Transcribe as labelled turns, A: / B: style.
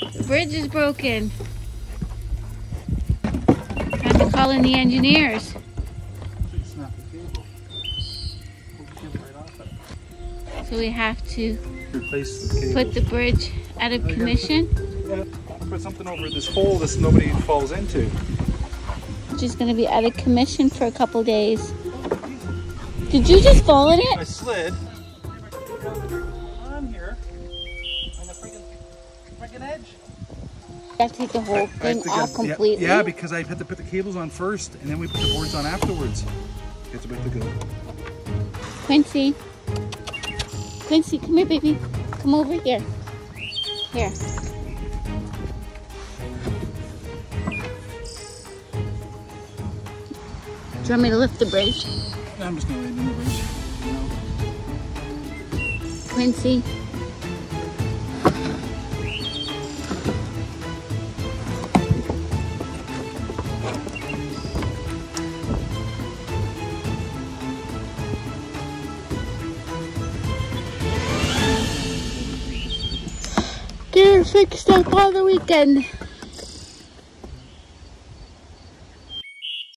A: The bridge is broken. Time to call in the engineers.
B: Snap the cable. Pull the cable right off it.
A: So we have to
B: Replace the
A: put the bridge out of commission.
B: Yeah, put something over this hole that nobody falls into.
A: Which is going to be out of commission for a couple days. Did you just fall in it?
B: I slid. On here. On the freaking, freaking edge.
A: You have to take the whole
B: I
A: thing
B: have to
A: off
B: get-
A: completely.
B: Yeah, yeah, because I had to put the cables on first, and then we put the boards on afterwards. It's about to go.
A: Quincy. Quincy, come here, baby. Come over here. Here. Do you want me to lift the bridge?
B: I'm just gonna lay it in the bridge. You?
A: Quincy. Fixed up on the weekend.